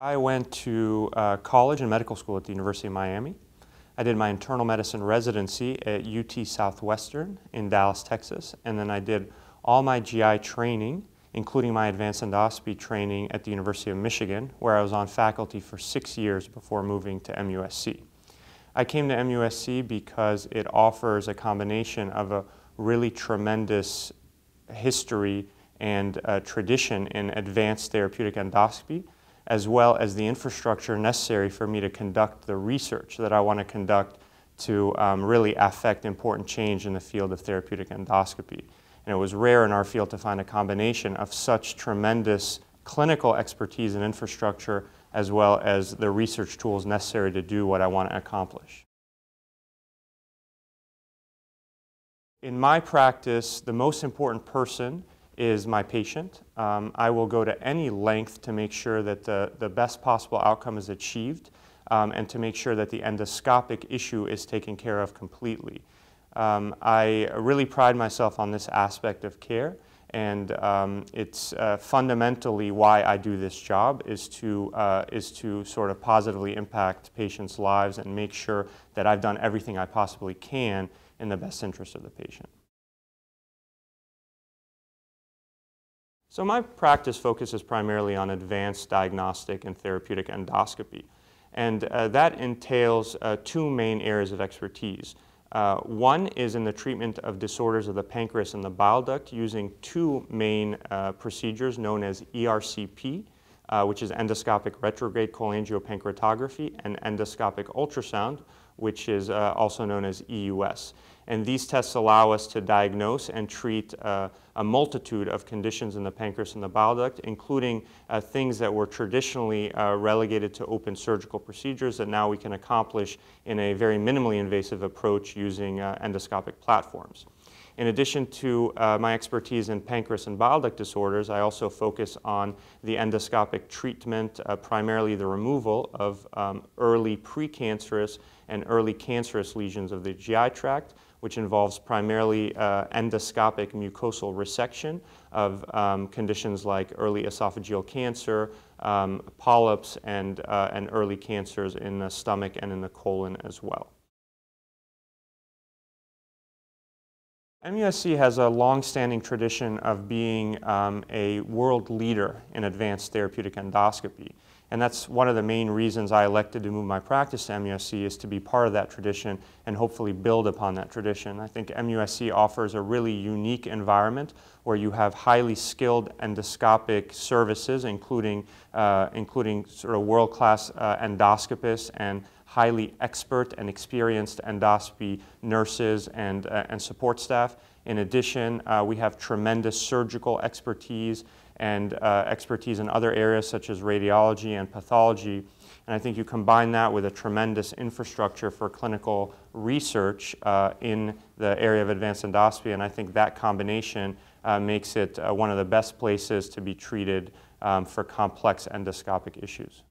I went to uh, college and medical school at the University of Miami. I did my internal medicine residency at UT Southwestern in Dallas, Texas, and then I did all my GI training, including my advanced endoscopy training at the University of Michigan, where I was on faculty for six years before moving to MUSC. I came to MUSC because it offers a combination of a really tremendous history and uh, tradition in advanced therapeutic endoscopy, as well as the infrastructure necessary for me to conduct the research that I want to conduct to um, really affect important change in the field of therapeutic endoscopy. And it was rare in our field to find a combination of such tremendous clinical expertise and infrastructure as well as the research tools necessary to do what I want to accomplish. In my practice, the most important person is my patient. Um, I will go to any length to make sure that the, the best possible outcome is achieved um, and to make sure that the endoscopic issue is taken care of completely. Um, I really pride myself on this aspect of care and um, it's uh, fundamentally why I do this job is to, uh, is to sort of positively impact patients' lives and make sure that I've done everything I possibly can in the best interest of the patient. So my practice focuses primarily on advanced diagnostic and therapeutic endoscopy. And uh, that entails uh, two main areas of expertise. Uh, one is in the treatment of disorders of the pancreas and the bile duct using two main uh, procedures known as ERCP, uh, which is endoscopic retrograde cholangiopancreatography, and endoscopic ultrasound, which is uh, also known as EUS. And these tests allow us to diagnose and treat uh, a multitude of conditions in the pancreas and the bile duct, including uh, things that were traditionally uh, relegated to open surgical procedures that now we can accomplish in a very minimally invasive approach using uh, endoscopic platforms. In addition to uh, my expertise in pancreas and bile duct disorders, I also focus on the endoscopic treatment, uh, primarily the removal of um, early precancerous and early cancerous lesions of the GI tract, which involves primarily uh, endoscopic mucosal resection of um, conditions like early esophageal cancer, um, polyps, and, uh, and early cancers in the stomach and in the colon as well. MUSC has a long-standing tradition of being um, a world leader in advanced therapeutic endoscopy. And that's one of the main reasons I elected to move my practice to MUSC is to be part of that tradition and hopefully build upon that tradition. I think MUSC offers a really unique environment where you have highly skilled endoscopic services, including, uh, including sort of world-class uh, endoscopists and highly expert and experienced endoscopy nurses and, uh, and support staff. In addition, uh, we have tremendous surgical expertise and uh, expertise in other areas such as radiology and pathology. And I think you combine that with a tremendous infrastructure for clinical research uh, in the area of advanced endoscopy, and I think that combination uh, makes it uh, one of the best places to be treated um, for complex endoscopic issues.